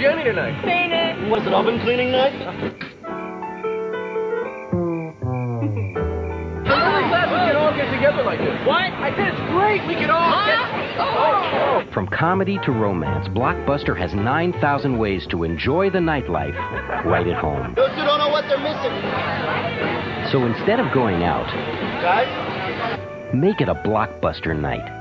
Jenny tonight? Clean it? Was it oven cleaning night? I'm really glad we can all get together like this. What? I said it's great. We can all get. Oh, From comedy to romance, Blockbuster has 9,000 ways to enjoy the nightlife right at home. Those who don't know what they're missing. So instead of going out, Guys? make it a Blockbuster night.